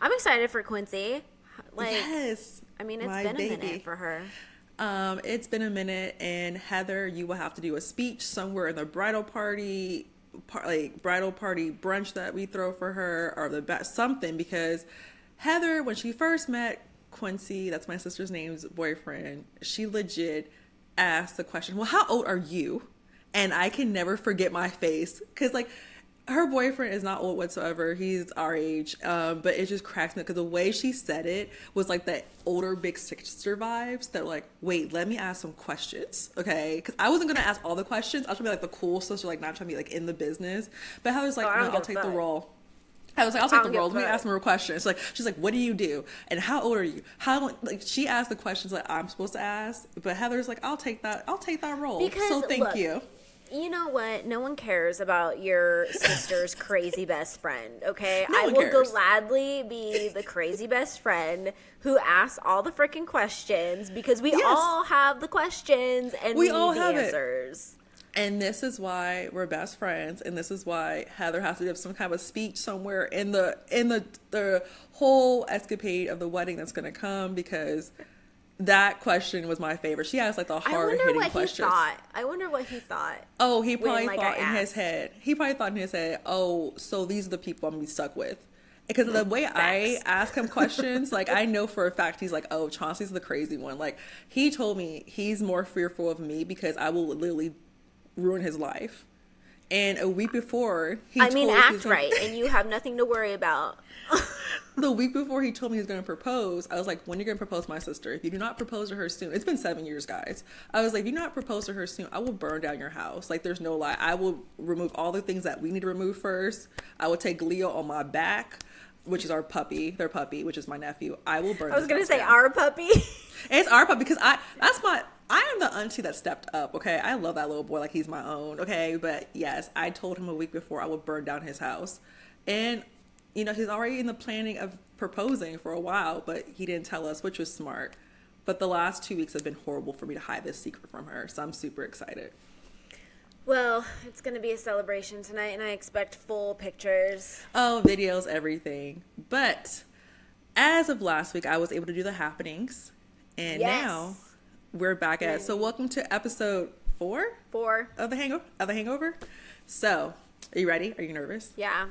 I'm excited for Quincy. Like, yes. I mean, it's been a minute for her. Um, it's been a minute, and Heather, you will have to do a speech somewhere in the bridal party, par- like bridal party brunch that we throw for her, or the best something because Heather, when she first met Quincy, that's my sister's name's boyfriend, she legit asked the question, "Well, how old are you?" And I can never forget my face because like her boyfriend is not old whatsoever. He's our age, um, but it just cracks me because the way she said it was like that older big sister vibes. That like, wait, let me ask some questions, okay? Because I wasn't gonna ask all the questions. I was trying to be like the cool sister, like not trying to be like in the business. But I was like, Oh, no, I'll take the role. I was like, I'll take the role. Let me ask more questions. Like, she's like, what do you do? And how old are you? How like she asked the questions that I'm supposed to ask, but Heather's like, I'll take that. I'll take that role. Because, so thank look, you. You know what? No one cares about your sister's crazy best friend, okay? No I will cares. gladly be the crazy best friend who asks all the freaking questions because we Yes. all have the questions and We we, all have it. answers. And this is why we're best friends, and this is why Heather has to give some kind of speech somewhere in the in the the whole escapade of the wedding that's going to come because that question was my favorite. She asked like the I hard wonder hitting what questions. he thought. I wonder what he thought. Oh, he when, probably like, thought I in his head. He probably thought in his head, "Oh, so these are the people I'm gonna be stuck with." Because the way I ask him questions, like I know for a fact he's like, "Oh, Chauncey's the crazy one." Like he told me he's more fearful of me because I will literally ruin his life. And a week before, he I mean, told he was act right, and you have nothing to worry about. the week before he told me he was going to propose, I was like, when are you going to propose my sister? If you do not propose to her soon, it's been seven years, guys. I was like, if you do not propose to her soon, I will burn down your house. Like, there's no lie. I will remove all the things that we need to remove first. I will take Leo on my back, which is our puppy, their puppy, which is my nephew. I will burn I was gonna say down. our puppy. It's our puppy because I, that's my, I am the auntie that stepped up, okay? I love that little boy like he's my own, okay? But yes, I told him a week before I would burn down his house. And, you know, he's already in the planning of proposing for a while, but he didn't tell us, which was smart. But the last two weeks have been horrible for me to hide this secret from her, so I'm super excited. well, it's gonna be a celebration tonight, and I expect full pictures. Oh, videos, everything. But as of last week, I was able to do the happenings. And Yes. now we're back at So welcome to episode four Four. of the hangover of the hangover. So, are you ready? Are you nervous? Yeah.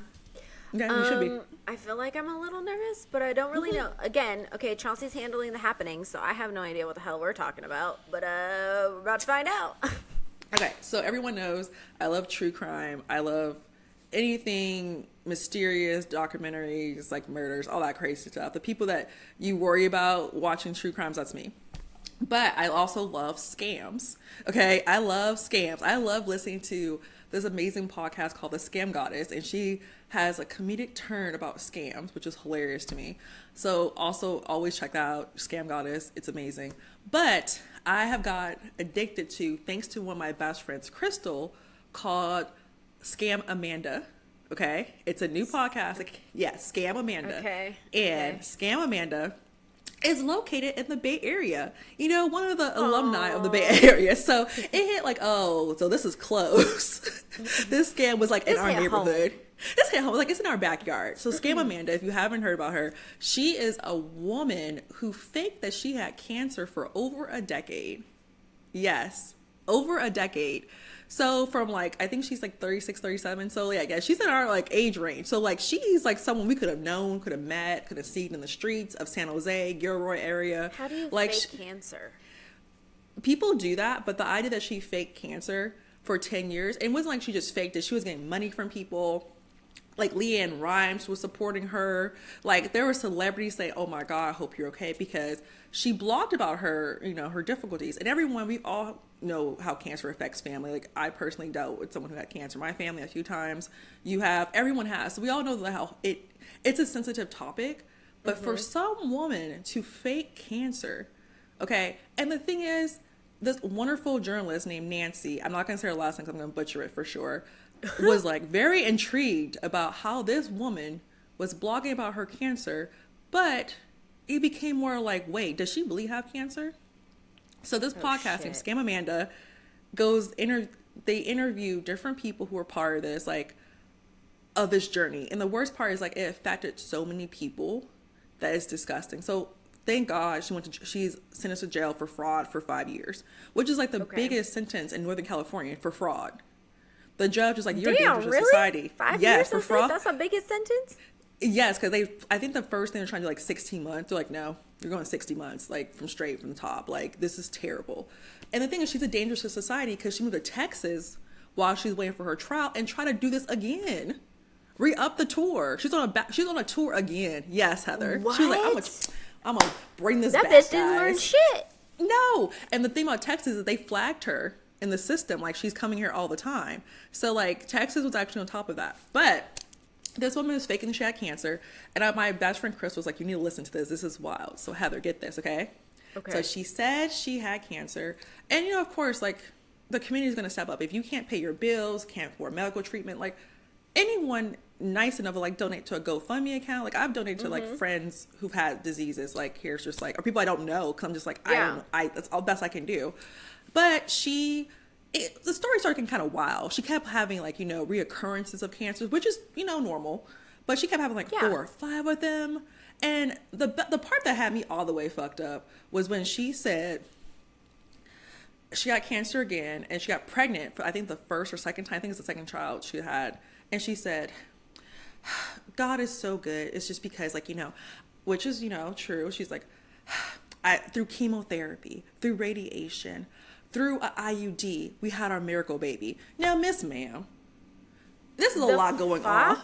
Yeah, you should be. Um, I feel like I'm a little nervous, but I don't really know. Again, okay, Chauncey's handling the happening, so I have no idea what the hell we're talking about. But uh, we're about to find out. Okay, so everyone knows I love true crime. I love anything mysterious, documentaries, like murders, all that crazy stuff. The people that you worry about watching true crimes, that's me. But I also love scams. Okay, I love scams. I love listening to this amazing podcast called The Scam Goddess, and she has a comedic turn about scams, which is hilarious to me. So also always check that out, Scam Goddess. It's amazing. But I have got addicted to thanks to one of my best friends, Crystal, called Scamanda. Okay, it's a new podcast. Yeah, Scamanda. Okay, and okay. Scamanda is located in the Bay Area. You know, one of the alumni of the Bay Area. So it hit like, oh, so this is close. this scam was like in This our hit home. neighborhood. This hit home. Like it's in our backyard. So Scam mm-hmm. Amanda, if you haven't heard about her, she is a woman who faked that she had cancer for over a decade. Yes, over a decade. So from like I think she's like 36, 37. So yeah, I guess she's in our like age range. So like she's like someone we could have known, could have met, could have seen in the streets of San Jose, Gilroy area. How do you like fake sh- cancer? people do that, but the idea that she faked cancer for 10 years, it wasn't like she just faked it. She was getting money from people. Like LeAnn Rimes was supporting her. Like there were celebrities saying, "Oh my God, I hope you're okay," because she blogged about her, you know, her difficulties. And everyone, we all know how cancer affects family. Like I personally dealt with someone who had cancer. My family a few times. You have. Everyone has. So we all know that how it. It's a sensitive topic, but for mm-hmm. some woman to fake cancer, okay. And the thing is, this wonderful journalist named Nancy, I'm not going to say her last name because I'm going to butcher it for sure, was like very intrigued about how this woman was blogging about her cancer, but it became more like, wait, does she really have cancer? So this oh, podcast named. Scamanda goes inter they interview different people who are part of this, like of this journey. And the worst part is like it affected so many people that is disgusting. So thank God she went to she's sentenced to jail for fraud for five years, which is like the Okay. biggest sentence in Northern California for fraud. The judge is like, "You're Damn, dangerous to really? society." Five yes, years? for fraud. that's the biggest sentence? Yes, because they. I think the first thing they're trying to do like 16 months. They're like, no, you're going 60 months, like from straight from the top. Like this is terrible. And the thing is, she's a danger to society because she moved to Texas while she's waiting for her trial and try to do this again. Re up the tour. She's on a back. She's on a tour again. Yes, Heather. She's like, I'm gonna, I'm gonna bring this That back, bitch didn't learn shit. No. And the thing about Texas is they flagged her in the system. Like she's coming here all the time. So like Texas was actually on top of that. But this woman is faking she had cancer. And I, my best friend Chris was like, you need to listen to this. This is wild. So Heather, get this, okay? Okay. So she said she had cancer. And you know, of course, like the community is going to step up. If you can't pay your bills, can't afford medical treatment, like anyone nice enough to like donate to a GoFundMe account. Like I've donated to like mm-hmm. friends who've had diseases. Like here's just like or people I don't know because I'm just like I don't I that's all best I can do. But she. It, the story started getting kind of wild. She kept having like you know reoccurrences of cancers, which is you know normal, but she kept having like Yeah. four or five of them. And the the part that had me all the way fucked up was when she said she got cancer again and she got pregnant for I think the first or second time. I think it's the second child she had. And she said, God is so good. It's just because, like, you know, which is, you know, true. She's like, I, through chemotherapy, through radiation, through a IUD, we had our miracle baby. Now, Miss Ma'am, this is a The lot going on.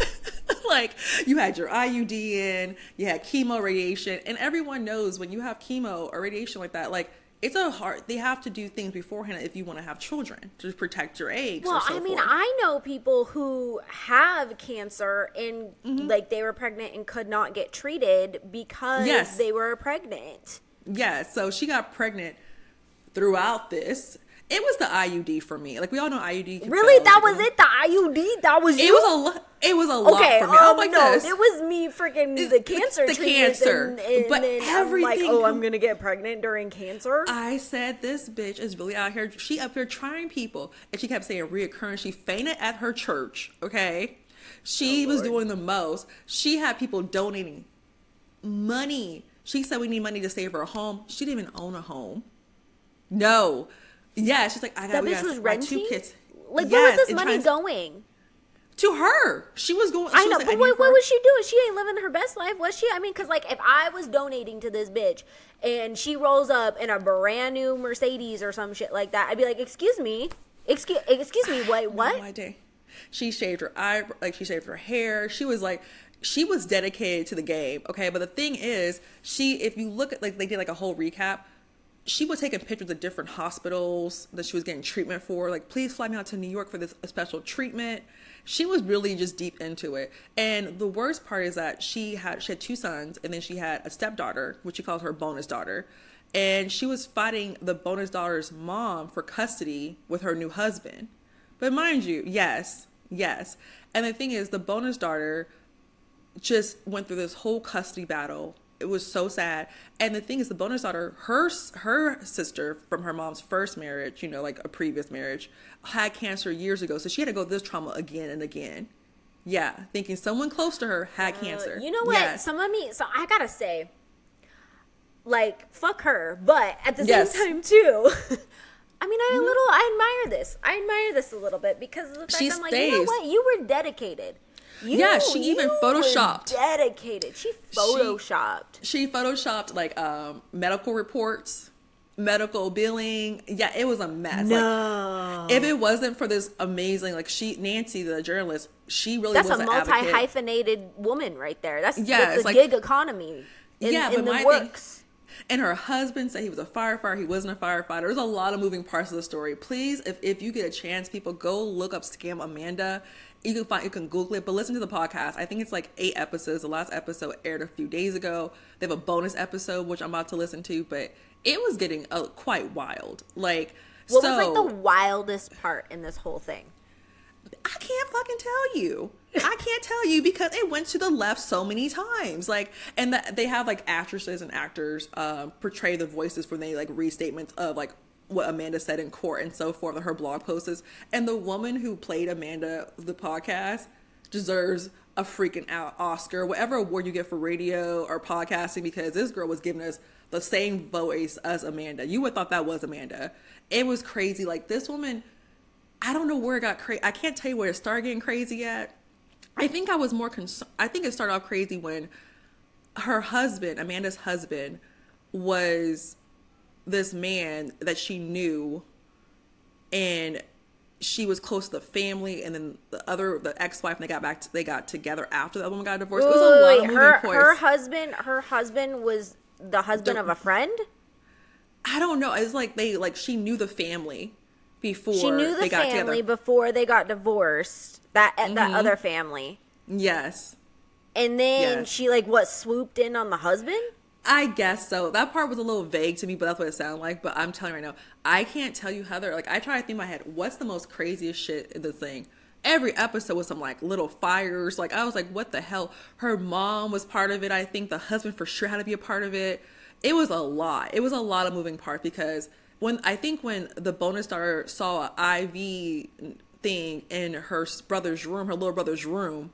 like, you had your IUD in, you had chemo, radiation, and everyone knows when you have chemo or radiation like that, like, it's a hard, they have to do things beforehand if you want to have children to protect your eggs. Well, so I mean, forth. I know people who have cancer and Mm-hmm. like they were pregnant and could not get treated because Yes. they were pregnant. Yeah, so she got pregnant throughout this. It was the IUD for me. Like we all know IUD. Really, fail. that was it. The IUD. That was It you. was a. It was a lot okay. for me. Um, was like no, this. it was me freaking the cancer the cancer. and, and But then I'm like, everything oh, I'm gonna get pregnant during cancer. I said this bitch is really out here. She up here trying people, and she kept saying reoccurring. She fainted at her church. Okay, she Oh, was Lord. doing the most. She had people donating money. She said we need money to save her home. She didn't even own a home. No. Yeah, she's like I got that bitch was renting. two kids. Like, where was this money going? to her. She was going. I know, was like, but need what, what was she doing? She ain't living her best life, was she? I mean, because, like, if I was donating to this bitch and she rolls up in a brand new Mercedes or some shit like that, I'd be like, excuse me. Excuse, excuse me, wait, what? No idea. She shaved her eye, like she shaved her hair. She was like, she was dedicated to the game. Okay, but the thing is, she, if you look at like they did like a whole recap, she was taking pictures of different hospitals that she was getting treatment for. Like, please fly me out to New York for this special treatment. She was really just deep into it. And the worst part is that she had she had two sons, and then she had a stepdaughter, which she calls her bonus daughter. And she was fighting the bonus daughter's mom for custody with her new husband. But mind you, yes, yes. And the thing is, the bonus daughter just went through this whole custody battle. It was so sad. And the thing is, the bonus daughter, her her sister from her mom's first marriage, you know, like a previous marriage, had cancer years ago. So she had to go through this trauma again and again. Yeah, thinking someone close to her had cancer. Uh, You know what? Yes. Some of me, so I gotta say, like, fuck her, but at the Yes. same time, too. I mean, I a little, I admire this. I admire this a little bit because of the fact She I'm like, you know what? You were dedicated. You, Yeah, she even photoshopped. Dedicated. She photoshopped. she photoshopped like um medical reports, medical billing. Yeah, it was a mess. Like, no. if it wasn't for this amazing like she Nancy the journalist she really that's was a an multi hyphenated woman right there. That's, Yeah, it's a like- gig economy. In, yeah in but the my works. thing and her husband said he was a firefighter. He wasn't a firefighter. There's a lot of moving parts of the story. Please if, if you get a chance people go look up Scamanda. You can find you can google it but listen to the podcast. I think it's like eight episodes. The last episode aired a few days ago. They have a bonus episode which i'm about to listen to but it was getting uh, quite wild. Like What so was like the wildest part in this whole thing? I can't fucking tell you. I can't tell you because it went to the left so many times. Like, and that they have like actresses and actors um, portray the voices when they like restatements of like what Amanda said in court and so forth her blog posts. And the woman who played Amanda the podcast, deserves a freaking out Oscar, whatever award you get for radio or podcasting, because this girl was giving us the same voice as Amanda. You would thought that was Amanda. It was crazy. Like this woman, I don't know where it got crazy. I can't tell you where it started getting crazy at. I think I was more concerned. I think it started off crazy when her husband, Amanda's husband, was this man that she knew and she was close to the family and then the other the ex-wife and they got back to, they got together after the other one got divorced. it was a lot Wait, of her her husband her husband was the husband The- of a friend. I don't know. It's like they like she knew the family before She knew the they got family together. before they got divorced. That that Mhm. other family, Yes. and then Yes. she like what swooped in on the husband. I guess so. That part was a little vague to me, but that's what it sounded like. But I'm telling you right now, I can't tell you, Heather. Like, I try to think in my head, what's the most craziest shit in the thing? Every episode was some like little fires. Like, I was like, what the hell? Her mom was part of it. I think the husband for sure had to be a part of it. It was a lot. It was a lot of moving parts because when I think when the bonus daughter saw a IV thing in her brother's room, her little brother's room,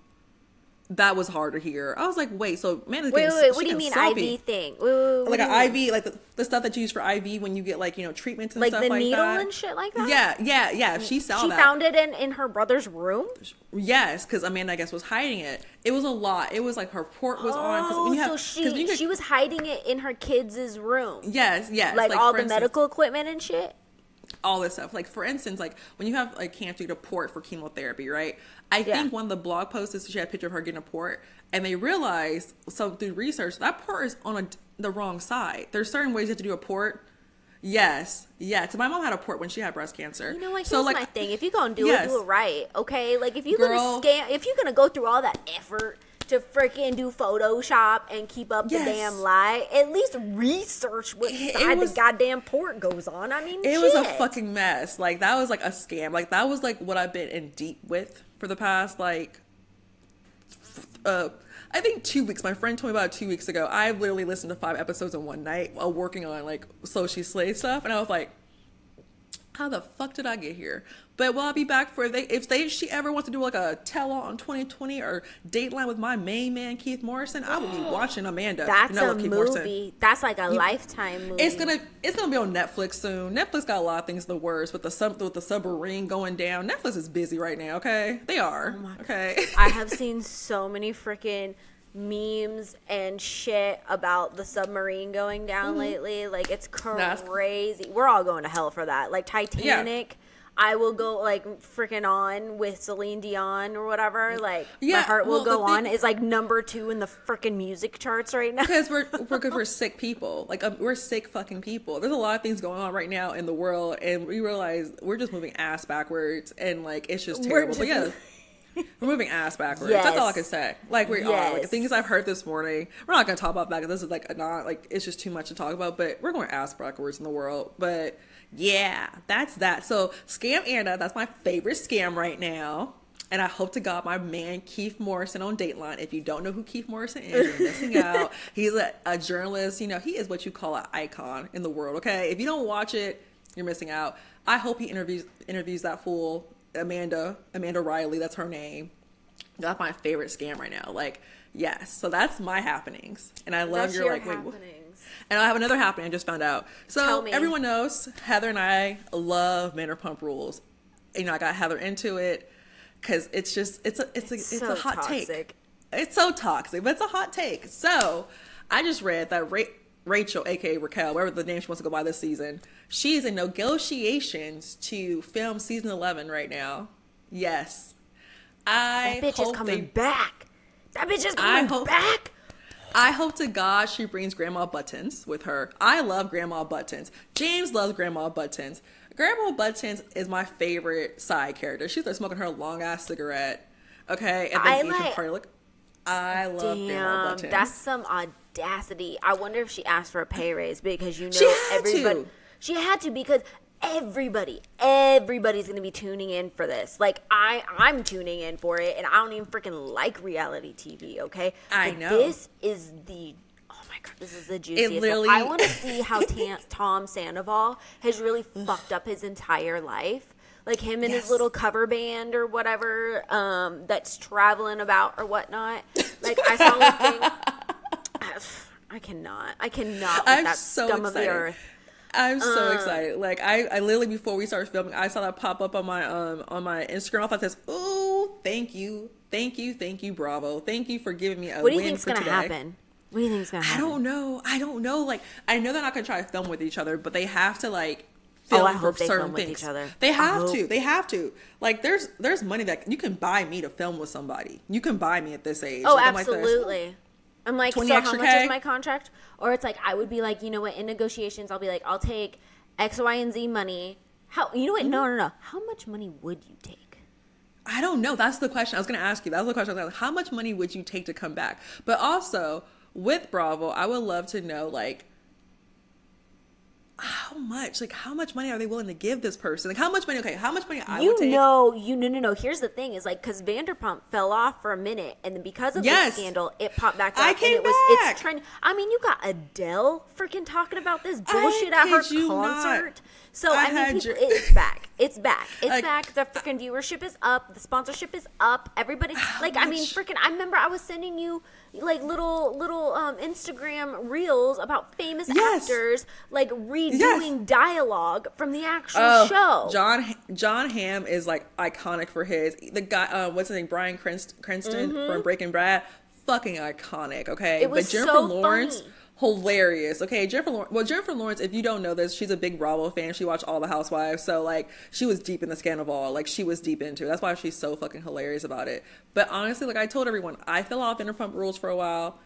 that was hard to hear. I was like, wait, so man, Wait, wait, wait. What do you mean IV thing? Wait, wait, wait, like an? IV, like the, the stuff that you use for IV when you get like you know treatments and stuff like stuff the like needle that. and shit like that. Yeah, yeah, yeah. She saw she that. found it in in her brother's room. yes, because Amanda, I guess, was hiding it. It was a lot. It was like her port was on. Oh, when you oh, have, so she could- she was hiding it in her kids' room, Yes, yes. like, all the instance, medical equipment and shit. All this stuff. Like for instance, like when you have like cancer, you get a port for chemotherapy, right? I Yeah. think one of the blog posts is she had a picture of her getting a port, and they realized so through research that port is on a, the wrong side. There's certain ways you have to do a port. Yes, yeah. So my mom had a port when she had breast cancer. You know what? Here's So like, my thing. If you're gonna do Yes. it, do it right. Okay? Like if you're Girl. gonna scam, if you're gonna go through all that effort to freaking do Photoshop and keep up Yes. the damn lie, at least research what It- it side was- the goddamn port goes on. I mean, it was a fucking mess. Like that was like a scam. Like that was like what I've been in deep with for the past like uh I think two weeks. My friend told me about it two weeks ago. I've literally listened to five episodes in one night while working on like So She Slay stuff, and I was like, "How the fuck did I get here?" But will I be back for they if they she ever wants to do like a tell all on 2020 or Dateline with my main man Keith Morrison, I will be watching Amanda. That's You a Keith movie. Morrison. That's like a lifetime movie. It's gonna it's gonna be on Netflix soon. Netflix got a lot of things the worst with the sub with the submarine going down. Netflix is busy right now. Okay, they are. Oh okay. Oh I have seen so many freaking memes and shit about the submarine going down lately. Like it's Mm-hmm. Crazy. We're all going to hell for that. Like Titanic. I will go like freaking on with Celine Dion or whatever. Like my Yeah, heart will well, go on. thing- Is like number two in the freaking music charts right now. because we're we're because we're sick people. Like um, we're sick fucking people. There's a lot of things going on right now in the world, and we realize we're just moving ass backwards, and like it's just terrible. But yeah. We're moving ass backwards. That's all I can say. Like we are. Like Yes. things I've heard this morning. We're not gonna talk about that this is like a not like it's just too much to talk about. But we're going ass backwards in the world. But yeah, that's that. So Scamanda. That's my favorite scam right now. And I hope to God my man Keith Morrison on Dateline. If you don't know who Keith Morrison is, you're missing out. He's a, a journalist. You know, he is what you call an icon in the world. Okay, if you don't watch it, you're missing out. I hope he interviews interviews that fool Amanda Amanda Riley. That's her name. That's my favorite scam right now. Like, yes. So that's my happenings, and I love your your like. Wait, happenings. And I have another happening I just found out. So everyone knows Heather and I love Vanderpump Rules. You know, I got Heather into it because it's just it's a it's a it's, so a hot take. It's so toxic, but it's a hot take. So I just read that Ra- Rachel, aka Raquel, whatever the name she wants to go by this season, she's in negotiations to film season eleven right now. Yes, I That bitch is coming they back. That bitch is I coming hope- back. I hope to God she brings Grandma Buttons with her. I love Grandma Buttons. James loves Grandma Buttons. Grandma Buttons is my favorite side character. She's like smoking her long ass cigarette. Okay, at the I engagement like- party. Look, I love Grandma Buttons. that's some audacity. I wonder if she asked for a pay raise because you know She had everybody. to. She had to because everybody, everybody's gonna be tuning in for this. Like I, I'm tuning in for it, and I don't even freaking like reality TV. Okay, I But know. this is the. Oh my god, this is the juiciest. literally- I want to see how Tom Sandoval has really fucked up his entire life. like him and Yes. his little cover band or whatever um, that's traveling about or whatnot. Like I saw a thing. I cannot. I cannot. I'm so scum of the excited. earth. I'm so Uh. excited. Like I, I literally before we started filming, I saw that pop up on my um on my Instagram. I thought this, oh, thank you, thank you, thank you, Bravo, thank you for giving me a What do you win think's for gonna today. happen? What do you think's gonna happen? I don't know. I don't know. Like I know they're not gonna try to film with each other, but they have to like Oh, film I for certain film with things. each other. They have to. They have to. Like there's there's money that you can buy me to film with somebody. You can buy me at this age. Oh, like absolutely. I'm like, so how much K? is my contract? Or it's like I would be like, you know what? In negotiations, I'll be like, I'll take X, Y, and Z money. How? You know what? No, no, no. How much money would you take? I don't know. That's the question I was going to ask you. That's the question I was How much money would you take to come back? But also, with Bravo, I would love to know, like, how much? Like, how much money are they willing to give this person? Like, how much money? Okay, how much money I you would take? know, you no, no, no. Here's the thing: is like because Vanderpump fell off for a minute, and then because of Yes. the scandal, it popped back up. I and came it was back. it's trending. I mean, you got Adele freaking talking about this I bullshit at her you not. concert. So I I, mean, people, your- it's back. It's back. It's Like- back. The freaking viewership is up. The sponsorship is up. Everybody, like, I mean, freaking. I remember I was sending you like little little um Instagram reels about famous Yes. actors like redoing dialogue from the actual Oh, show. John Jon Hamm is like iconic for his the guy. Uh, what's his name? Brian Crinst- Cranston from Breaking Bad. Fucking iconic. Okay, Mm-hmm. It was but Jennifer so Lawrence. funny. Hilarious. Okay, Jennifer Lawrence. Well, Jennifer Lawrence, if you don't know this, she's a big Bravo fan. She watched all the Housewives, so like she was deep in the scandal of all. Like she was deep into it. That's why she's so fucking hilarious about it. But honestly, like I told everyone, I fell off Vanderpump Rules for a while.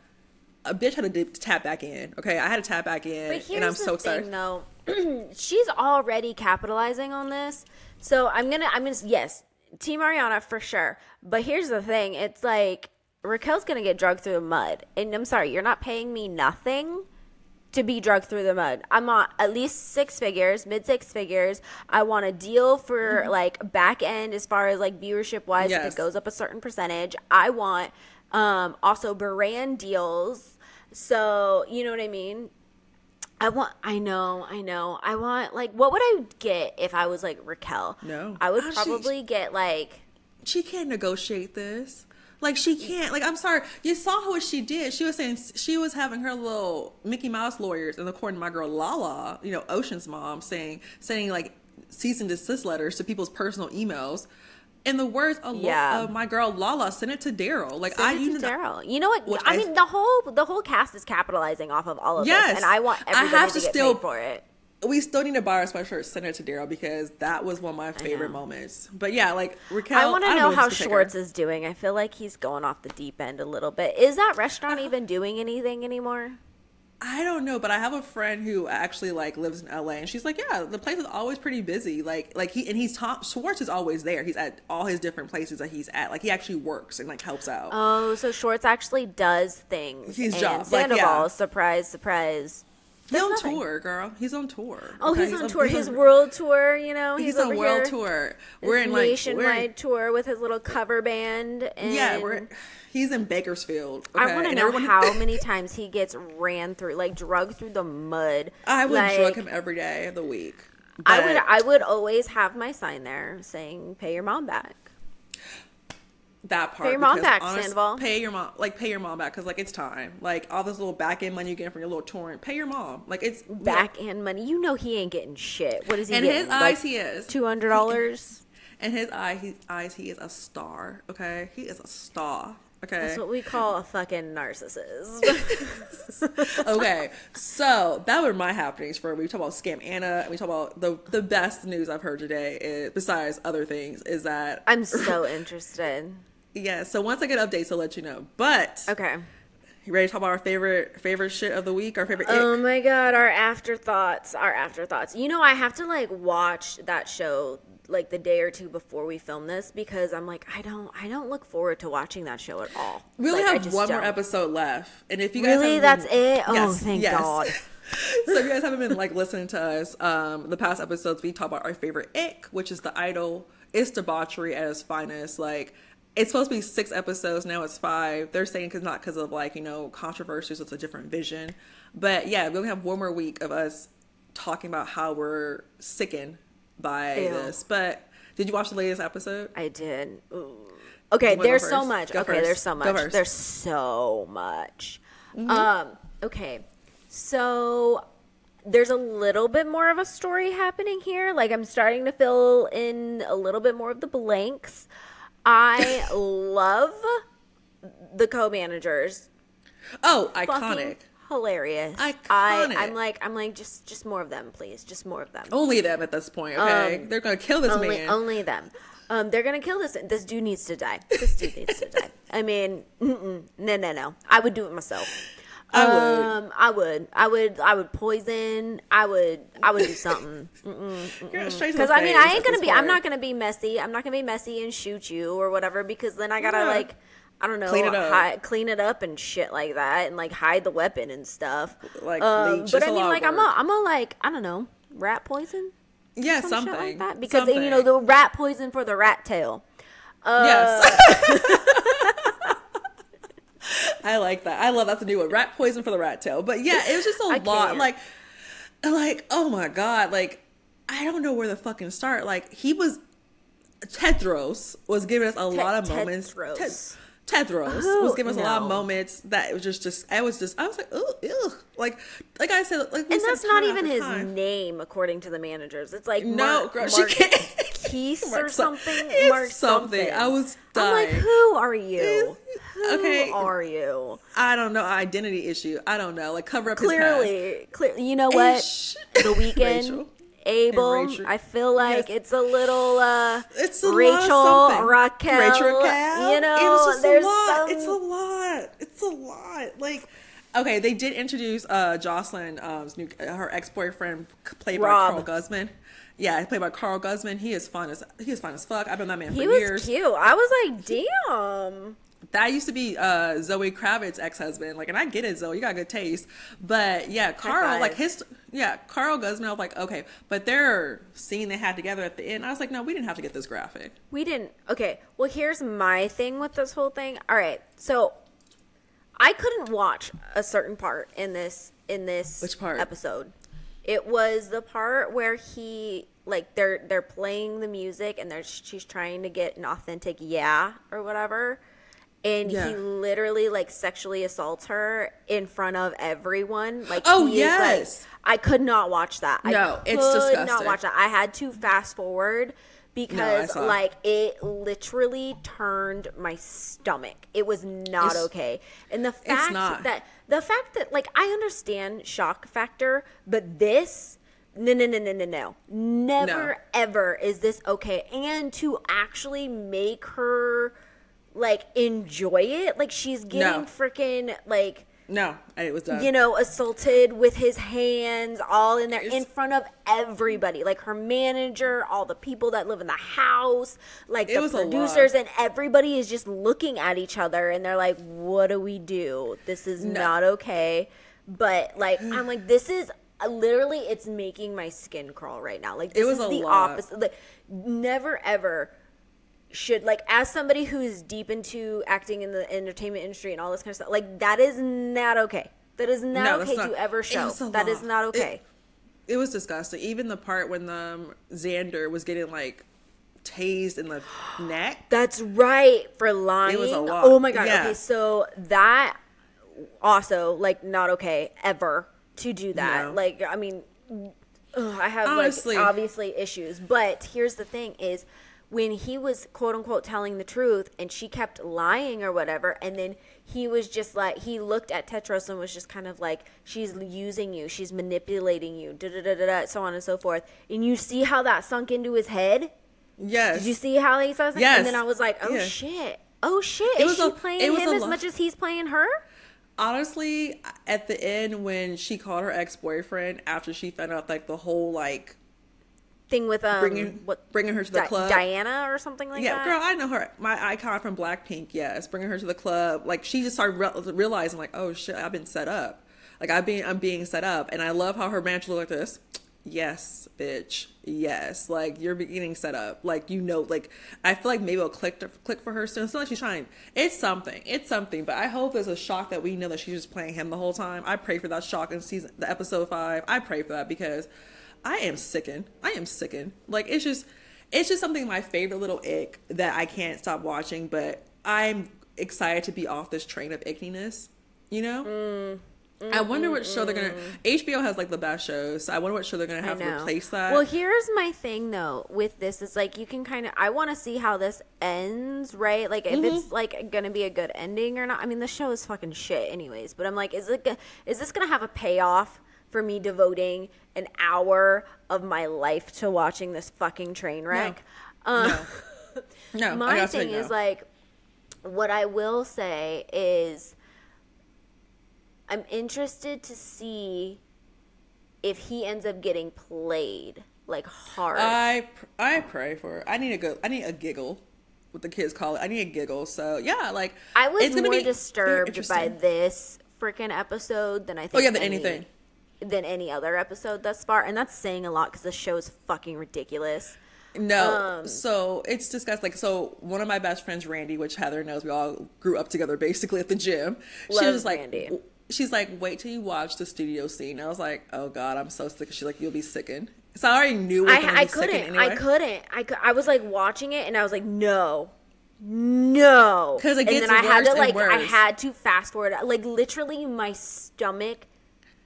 A bitch had to dip, tap back in. Okay, I had to tap back in, and I'm so excited. thing, though. She's already capitalizing on this, so I'm gonna, I'm gonna, yes, Team Ariana for sure. But here's the thing: it's like Raquel's gonna get drugged through the mud, and I'm sorry, you're not paying me nothing to be drugged through the mud. I'm on at least six figures, mid six figures. I want a deal for like back end as far as like viewership wise. If Mm-hmm. It goes up a certain percentage, I want um also brand deals. So you know what I mean. I want. I know. I know. I want. Like, what would I get if I was like Raquel? No. I would Oh, she- probably get like. she can't negotiate this. Like she can't. Like I'm sorry. You saw what she did. She was saying she was having her little Mickey Mouse lawyers, and according to my girl Lala, you know Ocean's mom, saying saying like cease and desist letters to people's personal emails. In the words of, Yeah. of my girl Lala, send it to Daryl. Like I, Send it you know, Daryl. You know what? I, I- mean, the whole the whole cast is capitalizing off of all of Yes. this, and I want I have to, to still- for it. We still need to buy our sweatshirt. Send it to Daryl because that was one of my favorite moments. But yeah, like Raquel, I want to know how this could take her. Schwartz is doing. I feel like he's going off the deep end a little bit. Is that restaurant uh-huh. even doing anything anymore? I don't know, but I have a friend who actually like lives in LA, and she's like, yeah, the place is always pretty busy. Like, like he and he's Tom Schwartz is always there. He's at all his different places that he's at. Like, he actually works and like helps out. Oh, so Schwartz actually does things. His and job, like, yeah. surprise, surprise. He's on nothing. tour, girl. He's on tour. Oh, okay? he's on tour. he's His world tour. You know, He's, he's, on world here. tour. We're in like nationwide in, tour with his little cover band. And yeah, we're he's in Bakersfield. I okay? want to know everyone- how many times he gets ran through, like drugged through the mud. I would like, drug him every day of the week. I would. I would always have my sign there saying "Pay your mom back." That part. Pay your mom back, honest- Sandoval. Pay your mom, like pay your mom back, because like it's time. Like all this little back end money you get from your little touring, pay your mom. Like it's Back end money. You know he ain't getting shit. What is he In getting? his eyes, he is. two hundred dollars. In his eye, he, eyes, he is a star. Okay, he is a star. Okay. That's what we call a fucking narcissist. okay, so that were my happenings for. We talk about Scamanda, and we talk about the the best news I've heard today. Is, besides other things, is that I'm so interested. Yeah. So once I get updates, I'll let you know. But Okay. you ready to talk about our favorite favorite shit of the week? Our favorite. Oh ick? my god, our afterthoughts, our afterthoughts. You know, I have to like watch that show like the day or two before we film this because I'm like, I don't, I don't look forward to watching that show at all. We only Like, have one more don't. episode left, and if you guys Really, that's been- it. Oh, thank God. so if you guys haven't been like listening to us, um, the past episodes we talk about our favorite ick, which is the idol. It's debauchery at its finest. Like it's supposed to be six episodes, now it's five. They're saying because not because of like you know controversies, it's a different vision. But yeah, we only have one more week of us talking about how we're sickened by Ew. this. But Did you watch the latest episode? I did. Ooh. Okay, there's so much. Go okay, first. there's so much. There's so much. Mm-hmm. Um, okay. So there's a little bit more of a story happening here. Like I'm starting to fill in a little bit more of the blanks. I love the co-managers. Oh, iconic. hilarious. I Iconic. I'm like I'm like just just more of them, please. Just more of them. Only them at this point. Okay, Um, they're gonna kill this only man. only them. Um, they're gonna kill this. This dude needs to die. This dude needs to die. I mean, no, no, no. I would do it myself. I would. Um, I would. I would. I would poison. I would. I would do something. You're straight to Because I mean, I ain't gonna be. I'm not gonna be messy. I'm not gonna be messy and shoot you or whatever. Because then I gotta Yeah. like, I don't know, Clean it up. hi- clean it up and shit like that, and like hide the weapon and stuff. Like, um, but it's I mean, like, I'm a. I'm a like, I don't know, rat poison Yeah, some something like that because you know the rat poison for the rat tail. yes. I like that. I love that's a new one. Rat poison for the rat tail. But yeah, it was just a lot. can't. Like, like oh my god. Like I don't know where to fucking start. Like he was Tedros was giving us a lot of moments. Tedros Who- oh, was giving us a lot of moments that it was just, just, I was just, I was like, oh, ew. Like, like I said, like, And that's not even his time. name, according to the managers. It's like No, Mark, girl, she can't. Mark or something. it's Mark something. I was I'm like, who are you? Who Okay. are you? I don't know, identity issue. I don't know. Like, cover up past. Clearly. You know what? Ish. The Weeknd. Abel, I feel like Yes. it's a little uh It's a Rachel. Raquel, Rachel Raquel. you know, there's a lot. some- It's a lot. It's a lot. Like, okay, they did introduce uh Jocelyn, um, new, her ex boyfriend, played Rob. by Karl Glusman. Yeah, played by Karl Glusman. He is fun as he is fun as fuck. I've been that man for He was years. cute. I was like, damn. That used to be uh, Zoe Kravitz's ex husband. Like, and I get it, Zoe, you got good taste. But yeah, Karl, like his, yeah, Karl Glusman. I was like, okay, but their scene they had together at the end, I was like, no, we didn't have to get this graphic. We didn't. Okay. Well, here's my thing with this whole thing. All right. So I couldn't watch a certain part in this in this Which part? episode. It was the part where he like they're they're playing the music and they're she's trying to get an authentic yeah or whatever. And Yeah. he literally like sexually assaults her in front of everyone. Like Oh, he is, like- yes. I could not watch that. I No, it's could not watch that. I had to fast forward because it. like it literally turned my stomach. It was not It's- okay. And the fact not. that the fact that like I understand shock factor, but this no no no no no no. Never No. ever is this okay. And to actually make her like enjoy it, like she's getting No. freaking like No, it was done. you know, assaulted with his hands all in there in front of everybody, like her manager, all the people that live in the house, like It the was a lot. producers, and everybody is just looking at each other and they're like, "What do we do? This is No. not okay." But like, I'm like, this is uh, literally, it's making my skin crawl right now. Like, this was is a the lot. opposite. Like, never ever should like as somebody who's deep into acting in the entertainment industry and all this kind of stuff like that is not okay that is not No, okay not- to ever show that is not okay It was disgusting. Even the part when um, Xander was getting like tased in the neck. that's right for lying was a lot. oh my god Yeah. okay so that also like not okay ever to do that No. like i mean ugh, i have Honestly. like obviously issues but here's the thing is when he was quote unquote telling the truth and she kept lying or whatever and then he was just like he looked at Tedros and was just kind of like she's using you she's manipulating you da da da da da so on and so forth and you see how that sunk into his head Yes. did you see how he says that? Yes. And then I was like, oh Yeah. shit. Oh shit. It Is she a- playing it was him as lo- much as he's playing her? Honestly, at the end when she called her ex boyfriend after she found out like the whole like Thing with um bringing what bringing her to the Di- club. Diana or something like yeah, that. Yeah, girl, I know her. My icon from Blackpink. Yes, bringing her to the club. Like she just started re- realizing, like, oh shit, I've been set up. Like I've been, I'm being set up, and I love how her manager looked like this. Yes, bitch. Yes, like you're getting set up. Like you know, like I feel like maybe it'll click to, click for her soon. It's not like she's trying. It's something. It's something. But I hope there's a shock that we know that she's just playing him the whole time. I pray for that shock in season, the episode five. I pray for that because I am sickened. I am sickened. Like it's just, it's just something my favorite little ick that I can't stop watching. But I'm excited to be off this train of ickiness. You know. Mm. I wonder what show they're gonna. HBO has like the best shows, so I wonder what show they're gonna have to replace that. Well, here's my thing though with this is like you can kind of I want to see how this ends, right? Like if Mm-hmm. it's like gonna be a good ending or not. I mean, the show is fucking shit, anyways. But I'm like, is it is this gonna have a payoff for me devoting an hour of my life to watching this fucking train wreck? Um, no, I my thing no. is like what i will say is i'm interested to see if he ends up getting played like hard I pr- I pray for. It. I need a good. I need a giggle. What the kids call it. I need a giggle. So yeah, like i was it's gonna more be disturbed by this freaking episode than i think Oh yeah, than any- anything. Than any other episode thus far and that's saying a lot because the show is fucking ridiculous No, Um, so it's discussed like so. One of my best friends, Randy, which Heather knows, we all grew up together basically at the gym. she was like, Randy. she's like, wait till you watch the studio scene. I was like, oh god, I'm so sick. She's like, you'll be sickened. So I already knew. We were gonna I, I couldn't. Anyway. I couldn't. I, cou- I was like watching it and I was like, no, no. 'Cause it and gets then I had to and like, I had to fast forward. Like literally, my stomach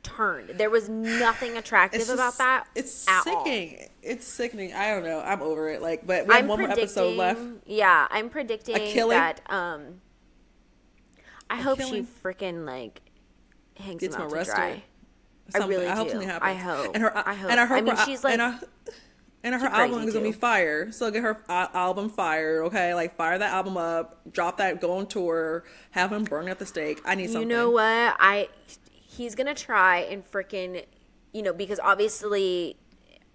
turned. There was nothing attractive It's about that. It's at all. sickening. It's sickening. I don't know. I'm over it. Like, but we have I'm one more episode left. Yeah, I'm predicting that. Um, I hope killing? she freaking like hangs Gets him out to dry. Something. really I hope do. something I hope. And her, I hope. And her, I mean, her- she's, like, and her, and her album is gonna be fire. So get her uh, album fire. Okay, like fire that album up. Drop that. Go on tour. Have him burn at the stake. I need something. You know what? I he's gonna try and freaking, you know, because obviously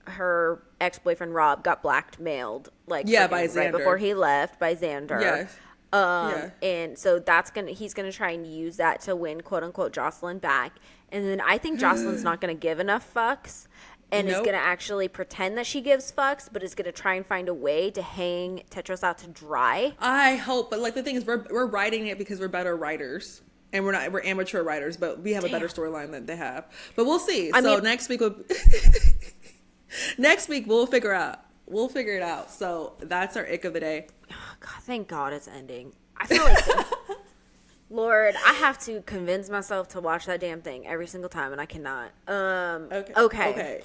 her ex boyfriend Rob got blackmailed, like Yeah, by right Xander. before he left by Xander. Yes. Um, Yeah. and so that's gonna he's gonna try and use that to win quote unquote Jocelyn back, and then I think Jocelyn's not gonna give enough fucks. And is gonna actually pretend that she gives fucks, but is gonna try and find a way to hang Tedros out to dry. I hope, but like the thing is, we're we're writing it because we're better writers. And we're not we're amateur writers, but we have a better storyline than they have. But we'll see. I so mean- next week we'll next week we'll figure out. We'll figure it out. So that's our ick of the day. God, thank God it's ending. I feel like, Lord, I have to convince myself to watch that damn thing every single time, and I cannot. Um, Okay. okay. Okay.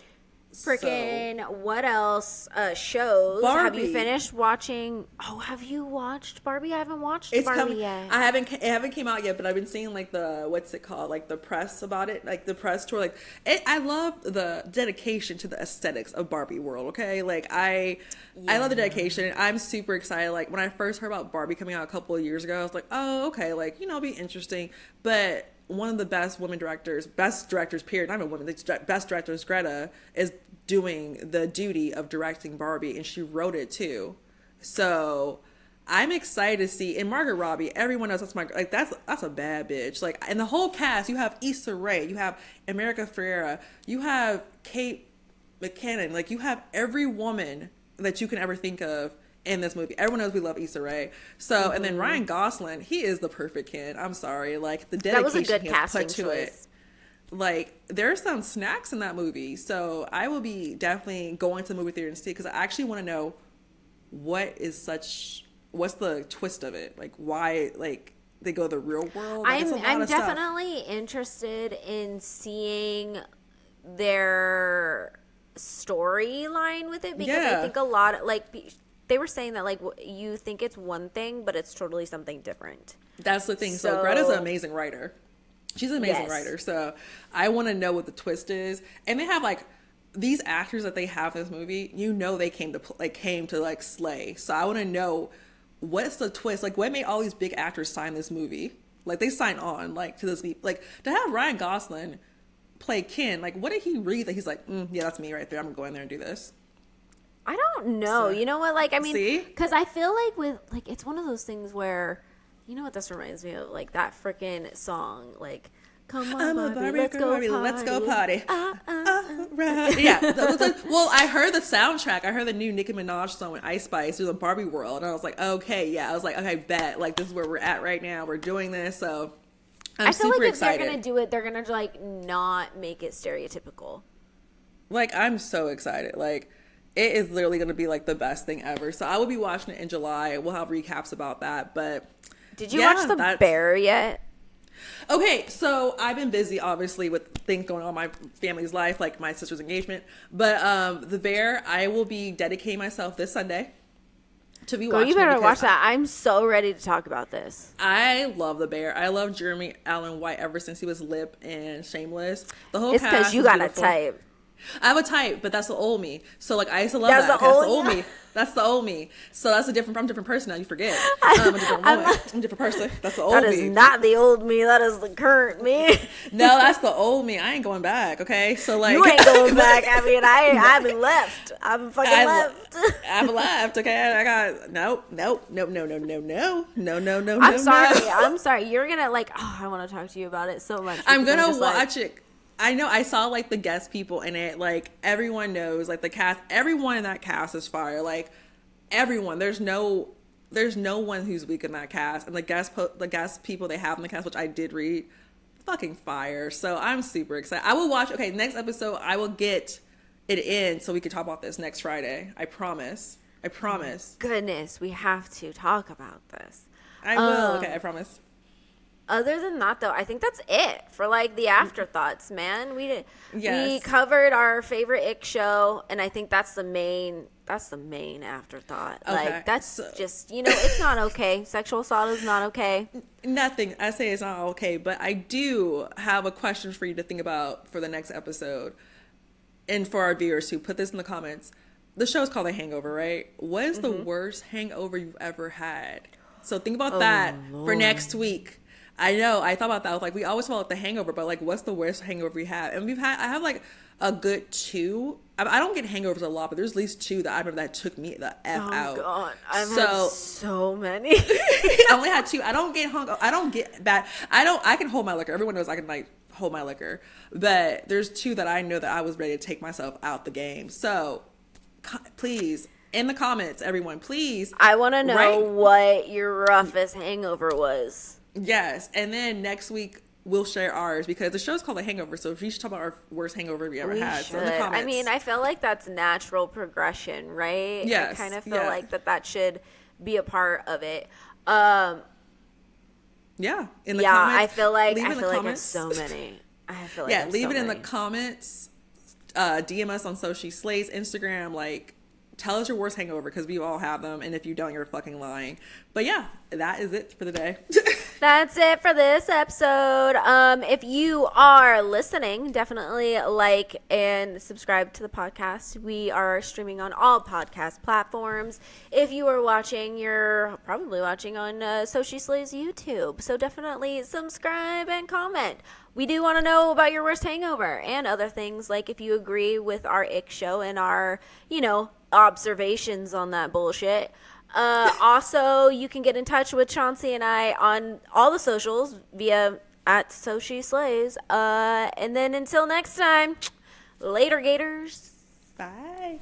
Freaking, what else? Uh, shows. Have you finished watching? Oh, have you watched Barbie? I haven't watched It's Barbie yet. I haven't. It haven't came out yet, but I've been seeing like the what's it called, like the press about it, like the press tour. Like it, I love the dedication to the aesthetics of Barbie world. Okay, like I, I love the dedication. I'm super excited. Like when I first heard about Barbie coming out a couple of years ago, I was like, oh, okay, like you know, it'll be interesting. But one of the best women directors, best directors, period, not even women, the best directors, Greta, is doing the duty of directing Barbie, and she wrote it too. So I'm excited to see and Margot Robbie. Everyone else, that's my like that's that's a bad bitch. Like in the whole cast, you have Issa Rae, you have America Ferrera, you have Kate McKinnon. Like you have every woman that you can ever think of in this movie. Everyone knows we love Issa Rae. So and then mm-hmm. Ryan Gosling, he is the perfect kid. I'm sorry, like the dedication that was a good he casting put to choice. it like there's some snacks in that movie so i will be definitely going to the movie theater and see because i actually want to know what is such what's the twist of it like why like they go the real world Like, I'm I'm of stuff. definitely interested in seeing their storyline with it because I think a lot of, like they were saying that like you think it's one thing but it's totally something different. that's the thing. So, So- greta's an amazing writer. She's an amazing Yes. writer. So i want to know what the twist is. And they have like these actors that they have in this movie you know they came to like came to like slay. So i want to know what's the twist? Like what made all these big actors sign this movie? Like they signed on like to this like to have ryan gosling play ken like what did he read that he's like mm, yeah that's me right there. I'm gonna go in there and do this I don't know. So- you know what? Like I mean, because I feel like with like it's one of those things where you know what this reminds me of like that freaking song like. Come on, Barbie, Barbie let's girl, go Barbie, let's go party. Ah, ah, Alright. yeah. th- th- th- well, I heard the soundtrack. I heard the new Nicki Minaj song with Ice Spice through the Barbie world, and I was like, okay, yeah. I was like, okay, bet. Like this is where we're at right now. We're doing this, so I'm I feel super like if excited. they're gonna do it, they're gonna like not make it stereotypical. like I'm so excited. Like it is literally going to be like the best thing ever. So I will be watching it in July. We'll have recaps about that. But Did you Yeah, watch The that's- Bear yet? okay, so I've been busy, obviously, with things going on in my family's life, like my sister's engagement. But um, the Bear, I will be dedicating myself this Sunday to be Girl, watching. you better watch that. I'm so ready to talk about this. I love the Bear. I love Jeremy Allen White ever since he was Lip and Shameless. The whole It's because you got a type. I have a type, but that's the old me. So like I used to love That's that. the That's old the old me. That's the old me. So that's a different. I'm a different person now. You forget. I'm a different I'm woman. I'm a different person. That's the old me. That is me. not the old me. That is the current me. no, that's the old me. I ain't going back. Okay. So like you ain't going back. I mean, I I've been left. I've been fucking I left. I've left. Okay. I got nope, nope, nope, no, no, no, no, no, no, no. I'm no, sorry. no. I'm sorry. You're gonna like. Oh, I want to talk to you about it so much. I'm gonna like- watch it. I know I saw like the guest people in it. Like everyone knows, like the cast. Everyone in that cast is fire. Like everyone. There's no. There's no one who's weak in that cast, and the guest po- the guest people they have in the cast, which I did read, fucking fire. So I'm super excited. I will watch. Okay, next episode I will get it in so we can talk about this next Friday. I promise. I promise. Goodness, we have to talk about this. I will. Um, okay, I promise. Other than that, though, I think that's it for like the mm. afterthoughts, man. We did. We covered our favorite ick show, and I think that's the main. That's the main afterthought. Okay, Like that's so- just you know, it's not okay. Sexual assault is not okay. Nothing. I say it's not okay, but I do have a question for you to think about for the next episode. And for our viewers who put this in the comments. The show is called The Hangover, right? What is the mm-hmm. worst hangover you've ever had? So think about oh, that for next week. I know. I thought about that. I was like, we always talk about the hangover, but like, what's the worst hangover we have? And we've had, I have like a good two. I, I don't get hangovers a lot, but there's at least two that I remember that took me the F Oh out. God, I've so, had so many. I only had two. I don't get hung. I don't get bad. I don't. I can hold my liquor. Everyone knows I can like hold my liquor. But there's two that I know that I was ready to take myself out the game. So, please, in the comments, everyone, please, I want to know Right. what your roughest hangover was. Yes. And then next week we'll share ours because the show's called The Hangover. So if you should talk about our worst hangover we ever We had, should. so in the comments. I mean, I feel like that's natural progression, right? I Yes, kind of feel yeah. like that that should be a part of it. Um, yeah, in the comments. yeah, comments, I feel like I feel like there's so many. I feel like yeah, leave so it in the comments. Uh, DM us on So She Slays Instagram. Like, tell us your worst hangover because we all have them, and if you don't, you're fucking lying. But yeah, that is it for the day. That's it for this episode. Um, if you are listening, definitely like and subscribe to the podcast. We are streaming on all podcast platforms. If you are watching, you're probably watching on uh, So Slays YouTube. So definitely subscribe and comment. We do want to know about your worst hangover and other things like if you agree with our ick show and our, you know, observations on that bullshit. Uh, also, you can get in touch with Chauncey and I on all the socials via at So She Slays. Uh, and then until next time, later, Gators. Bye.